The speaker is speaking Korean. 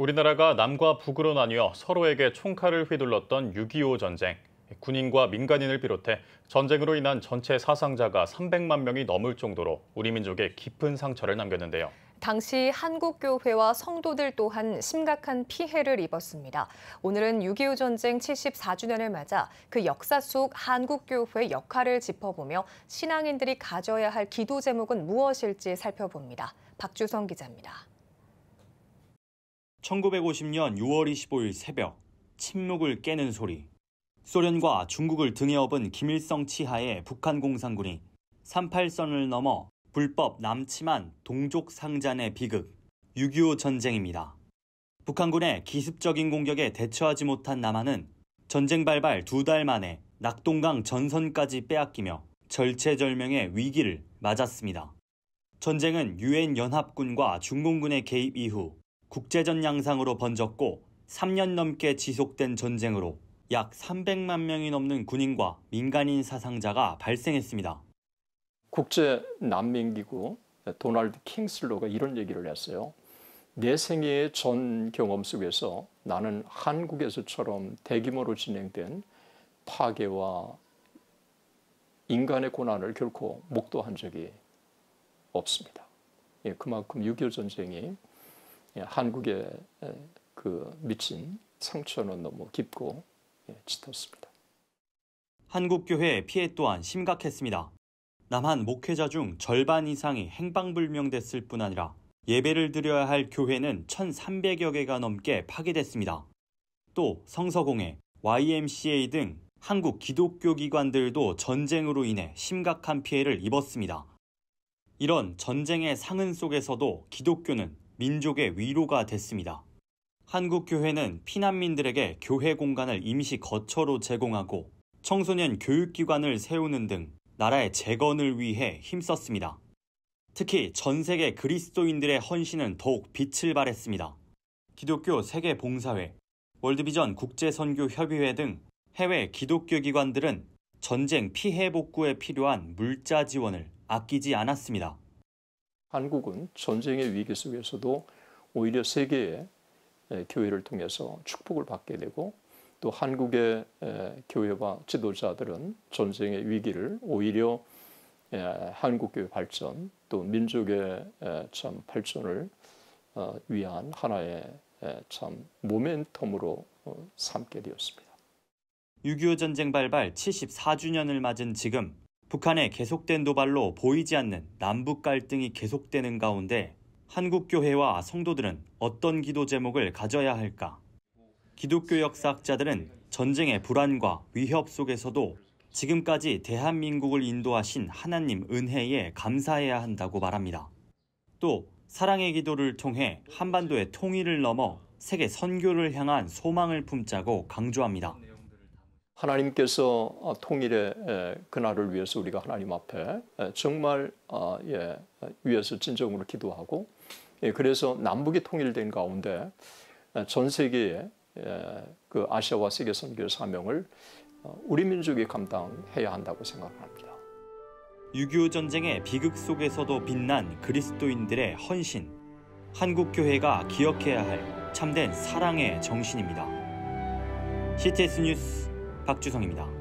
우리나라가 남과 북으로 나뉘어 서로에게 총칼을 휘둘렀던 6.25 전쟁. 군인과 민간인을 비롯해 전쟁으로 인한 전체 사상자가 300만 명이 넘을 정도로 우리 민족에 깊은 상처를 남겼는데요. 당시 한국교회와 성도들 또한 심각한 피해를 입었습니다. 오늘은 6.25 전쟁 74주년을 맞아 그 역사 속 한국교회의 역할을 짚어보며 신앙인들이 가져야 할 기도 제목은 무엇일지 살펴봅니다. 박주성 기자입니다. 1950년 6월 25일 새벽 침묵을 깨는 소리. 소련과 중국을 등에 업은 김일성 치하의 북한 공산군이 38선을 넘어 불법 남침한 동족 상잔의 비극 6.25 전쟁입니다. 북한군의 기습적인 공격에 대처하지 못한 남한은 전쟁 발발 두 달 만에 낙동강 전선까지 빼앗기며 절체절명의 위기를 맞았습니다. 전쟁은 유엔 연합군과 중공군의 개입 이후 국제전 양상으로 번졌고 3년 넘게 지속된 전쟁으로 약 300만 명이 넘는 군인과 민간인 사상자가 발생했습니다. 국제 난민기구 도널드 킹슬로가 이런 얘기를 했어요. 내 생애의 전 경험 속에서 나는 한국에서처럼 대규모로 진행된 파괴와 인간의 고난을 결코 목도한 적이 없습니다. 예, 그만큼 6.25 전쟁이 예, 한국에 그 미친 상처는 너무 깊고 예, 짙었습니다. 한국교회의 피해 또한 심각했습니다. 남한 목회자 중 절반 이상이 행방불명됐을 뿐 아니라 예배를 드려야 할 교회는 1,300여 개가 넘게 파괴됐습니다. 또 성서공회, YMCA 등 한국 기독교 기관들도 전쟁으로 인해 심각한 피해를 입었습니다. 이런 전쟁의 상흔 속에서도 기독교는 민족의 위로가 됐습니다. 한국교회는 피난민들에게 교회 공간을 임시 거처로 제공하고 청소년 교육기관을 세우는 등 나라의 재건을 위해 힘썼습니다. 특히 전 세계 그리스도인들의 헌신은 더욱 빛을 발했습니다. 기독교 세계 봉사회, 월드비전 국제선교협의회 등 해외 기독교 기관들은 전쟁 피해 복구에 필요한 물자 지원을 아끼지 않았습니다. 한국은 전쟁의 위기 속에서도 오히려 세계의 교회를 통해서 축복을 받게 되고 또 한국의 교회와 지도자들은 전쟁의 위기를 오히려 한국교회 발전 또 민족의 참 발전을 어, 위한 하나의 참 모멘텀으로 어, 삼게 되었습니다. 6.25 전쟁 발발 74주년을 맞은 지금 북한의 계속된 도발로 보이지 않는 남북 갈등이 계속되는 가운데 한국 교회와 성도들은 어떤 기도 제목을 가져야 할까? 기독교 역사학자들은 전쟁의 불안과 위협 속에서도 지금까지 대한민국을 인도하신 하나님 은혜에 감사해야 한다고 말합니다. 또 사랑의 기도를 통해 한반도의 통일을 넘어 세계 선교를 향한 소망을 품자고 강조합니다. 하나님께서 어, 통일의 그날을 위해서 우리가 하나님 앞에 정말 어, 예, 위해서 진정으로 기도하고 예, 그래서 남북이 통일된 가운데 전 세계의 그 아시아와 세계 선교 사명을 어, 우리 민족이 감당해야 한다고 생각합니다. 6.25 전쟁의 비극 속에서도 빛난 그리스도인들의 헌신. 한국교회가 기억해야 할 참된 사랑의 정신입니다. CTS 뉴스 박주성입니다.